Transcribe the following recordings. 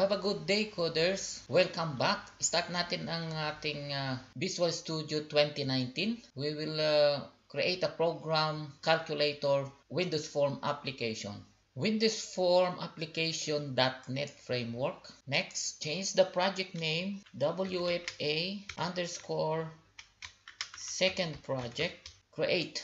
Have a good day, coders! Welcome back! Start natin ang ating uh, Visual Studio 2019. We will uh, create a program calculator Windows Form application. Windows Form application.NET framework. Next, change the project name WFA underscore second project. Create.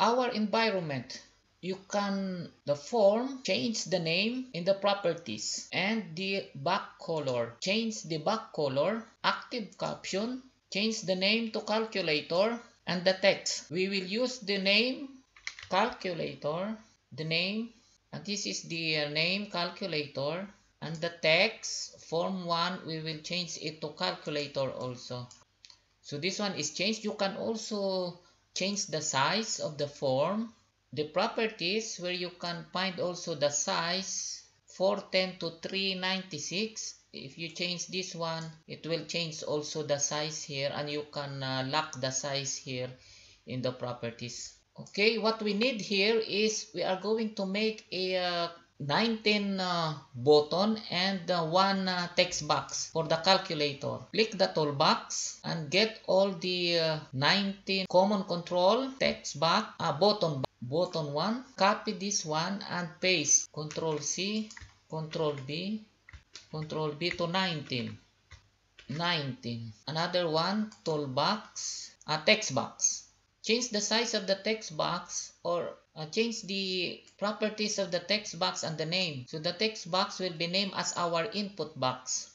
Our environment you can the form change the name in the properties and the back color. Change the back color active caption change the name to calculator and the text. We will use the name calculator the name and this is the uh, name calculator and the text. Form 1 we will change it to calculator also. So this one is changed. You can also change the size of the form the properties where you can find also the size 410 to 396 if you change this one it will change also the size here and you can uh, lock the size here in the properties. Okay what we need here is we are going to make a uh, 19 uh, button and uh, one uh, text box for the calculator. Click the toolbox and get all the uh, 19 common control text box uh, button button 1. Copy this one and paste. Control C, Control B, Control B to 19. 19. Another one toolbox, a text box. Change the size of the text box or uh, change the properties of the text box and the name. So the text box will be named as our input box.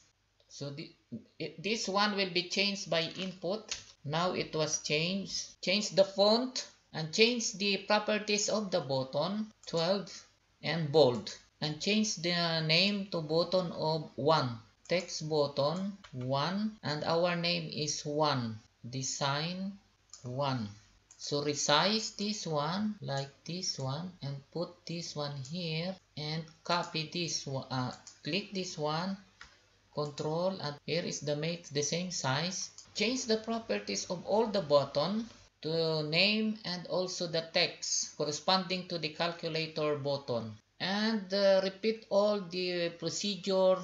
So the, it, this one will be changed by input. Now it was changed. Change the font and change the properties of the button 12 and bold. And change the name to button of 1 text button 1 and our name is 1 design 1 so resize this one like this one and put this one here and copy this one uh, click this one control and here is the make the same size. Change the properties of all the button to name and also the text corresponding to the calculator button. And uh, repeat all the procedure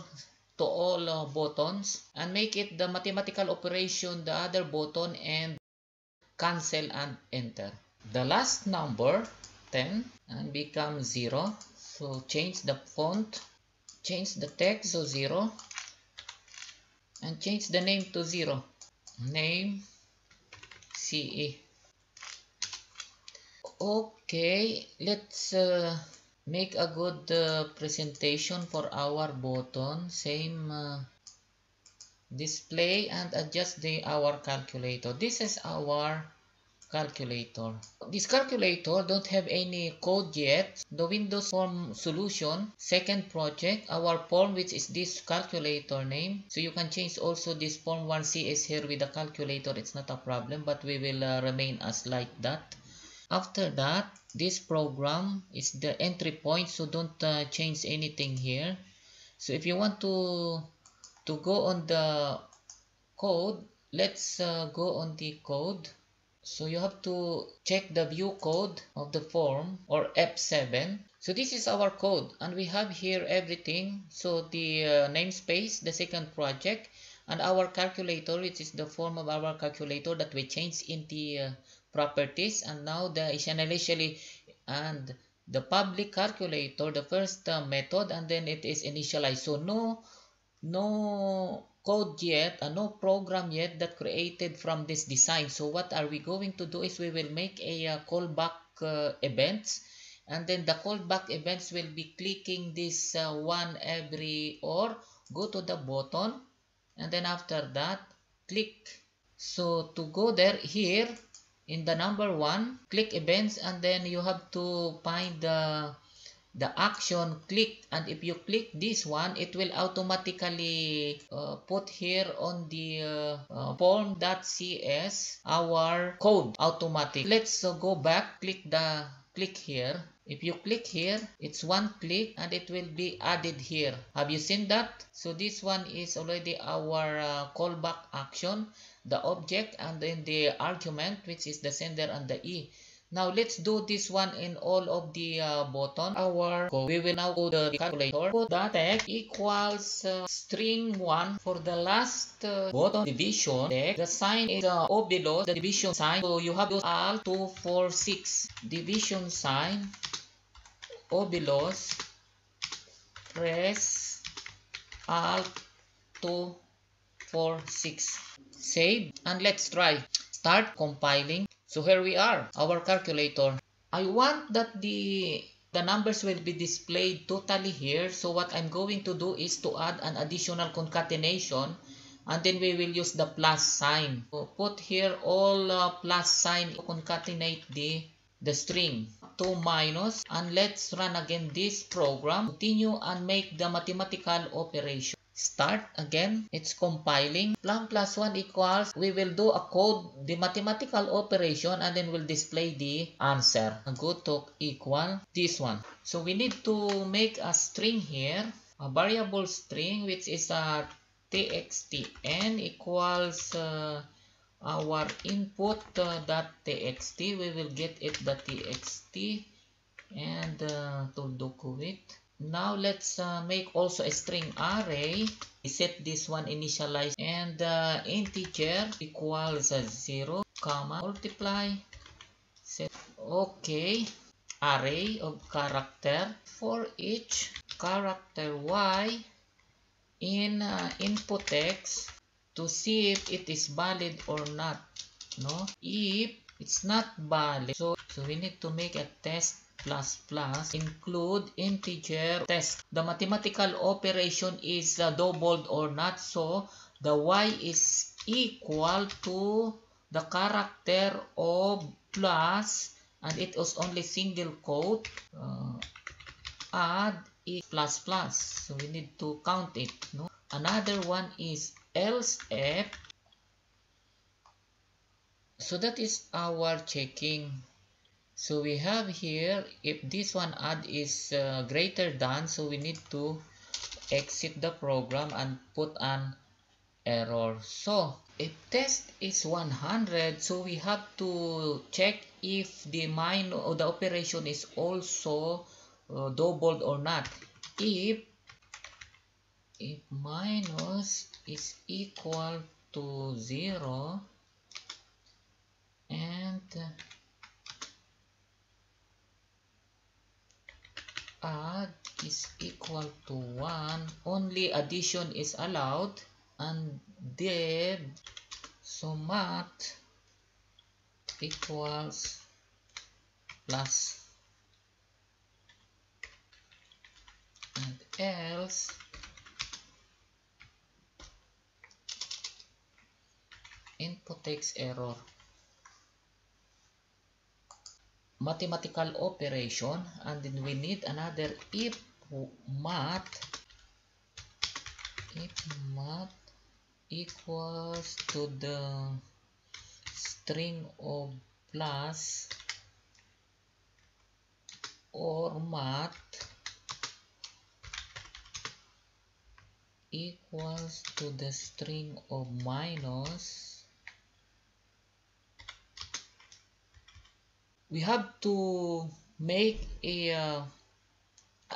to all uh, buttons and make it the mathematical operation the other button and cancel and enter. The last number 10 and become 0 so change the font change the text to 0 and change the name to 0 name CE okay let's uh, make a good uh, presentation for our button. Same uh, display and adjust the our calculator. This is our calculator. This calculator don't have any code yet. The windows form solution second project our form which is this calculator name. So you can change also this form 1C is here with the calculator. It's not a problem but we will uh, remain as like that after that this program is the entry point so don't uh, change anything here. So if you want to to go on the code let's uh, go on the code. So you have to check the view code of the form or F7 so this is our code and we have here everything. So the uh, namespace the second project and our calculator which is the form of our calculator that we change in the uh, properties and now the initially and the public calculator the first uh, method and then it is initialized. So no no code yet uh, no program yet that created from this design. So what are we going to do is we will make a uh, callback uh, events and then the callback events will be clicking this uh, one every or go to the button and then after that click. So to go there here in the number one click events and then you have to find the the action click. And if you click this one it will automatically uh, put here on the uh, uh, form.cs our code automatic. Let's uh, go back click the click here if you click here it's one click and it will be added here have you seen that so this one is already our uh, callback action the object and then the argument which is the sender and the e Now let's do this one in all of the uh, button. Our we will now go to the calculator. Put that text equals uh, string 1 for the last uh, button division text. The sign is uh, O below the division sign. So you have to alt 2 4 6 division sign Below press alt 2 4 6 save and let's try start compiling so here we are, our calculator. I want that the the numbers will be displayed totally here. So what I'm going to do is to add an additional concatenation and then we will use the plus sign. So put here all uh, plus sign to concatenate the, the string. 2 minus and let's run again this program. Continue and make the mathematical operation. Start again. It's compiling. Plum plus 1 equals we will do a code the mathematical operation and then we'll display the answer. Go to equal this one. So we need to make a string here. A variable string which is a txt n equals uh, our input uh, txt we will get it. the txt and uh, to do it now let's uh, make also a string array. Set this one initialize and uh, integer equals uh, 0 comma multiply. Set. Okay. Array of character for each character y in uh, input text to see if it is valid or not no? If it's not valid so so we need to make a test plus plus include integer test. The mathematical operation is uh, doubled or not so the y is equal to the character of plus and it was only single quote uh, add is plus plus. So we need to count it no? Another one is else if so that is our checking. So we have here if this one add is uh, greater than so we need to exit the program and put an error. So if test is 100 so we have to check if the mine or the operation is also uh, doubled or not. If if minus is equal to 0 and add is equal to 1 only addition is allowed. And then so math equals plus. And else input takes error. Mathematical operation and then we need another if math if math equals to the string of plus or math equals to the string of minus we have to make a uh,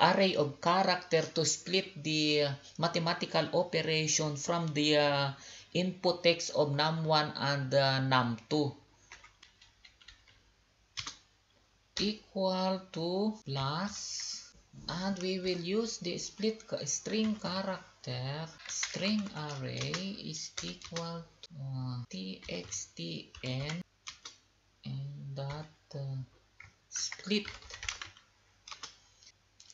array of character to split the mathematical operation from the uh, input text of num1 and uh, num2 equal to plus and we will use the split string character. String array is equal to uh, txtn and that split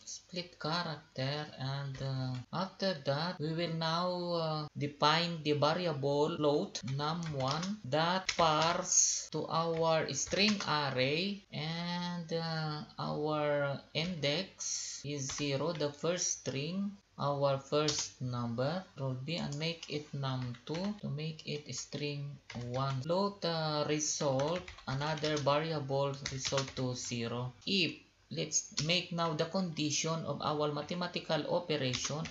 split character and uh, after that we will now uh, define the variable float num1 that parse to our string array and uh, our index is 0 the first string our first number will be and make it num2 to make it string 1 float the result another variable result to 0 if let's make now the condition of our mathematical operation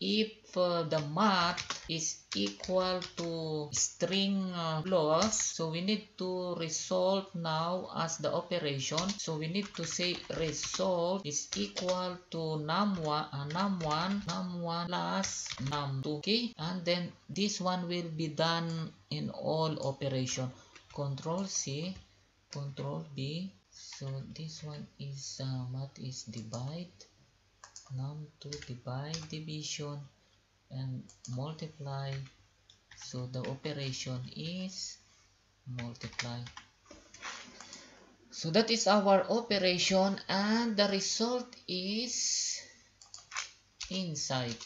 if uh, the math is equal to string uh, loss so we need to resolve now as the operation. So we need to say resolve is equal to num1 uh, num1 num1 plus num2 okay? And then this one will be done in all operation. Control c control b. So this one is uh, is divide num2 divide division and multiply. So the operation is multiply. So that is our operation and the result is inside.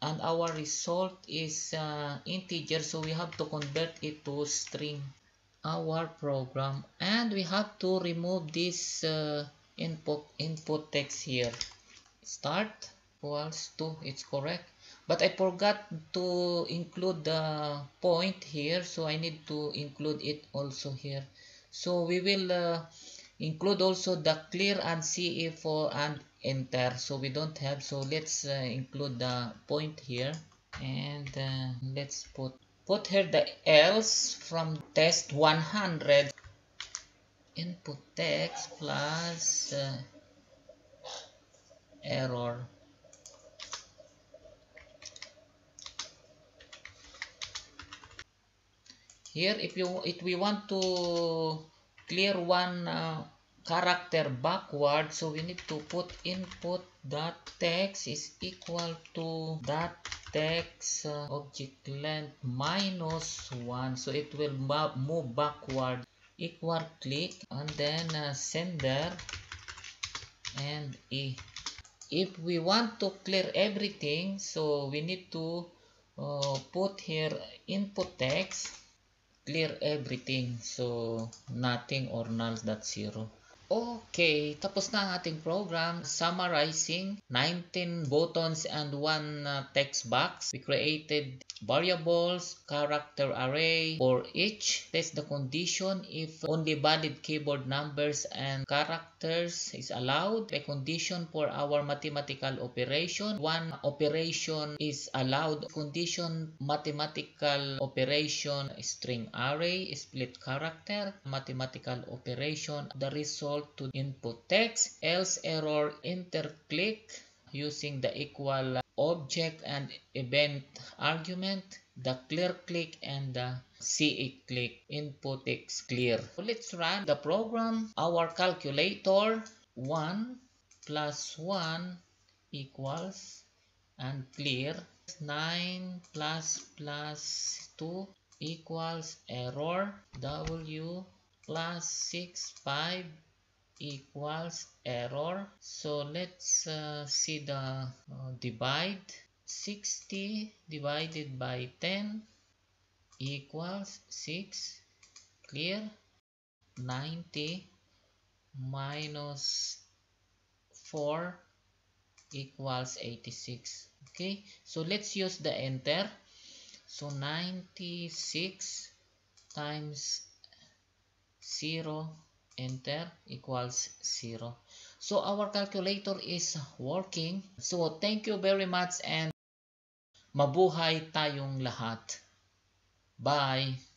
And our result is uh, integer. So we have to convert it to string. Our program. And we have to remove this uh, input input text here start equals to it's correct. But I forgot to include the point here so I need to include it also here. So we will uh, include also the clear and CE4 and enter. So we don't have so let's uh, include the point here and uh, let's put put here the else from test 100 input text plus uh, error. Here if you if we want to clear one uh, character backward so we need to put input dot text is equal to dot text uh, object length minus 1 so it will move backward. Equal click and then uh, sender and e if we want to clear everything so we need to uh, put here input text clear everything. So nothing or null dot zero Okay, tapos na ang ating program summarizing 19 buttons and one uh, text box. We created variables, character array for each. Test the condition if only valid keyboard numbers and characters is allowed. A condition for our mathematical operation. One operation is allowed. Condition mathematical operation string array, split character, mathematical operation. The result to input text, else error interclick using the equal object and event argument, the clear click and the CE click input text clear. So let's run the program. Our calculator 1 plus 1 equals and clear 9 plus plus 2 equals error w plus 6 5 equals error. So let's uh, see the uh, divide. 60 divided by 10 equals 6 clear? 90 minus 4 equals 86 okay? So let's use the enter. So 96 times 0 enter equals 0 so our calculator is working. So thank you very much and mabuhay tayong lahat. Bye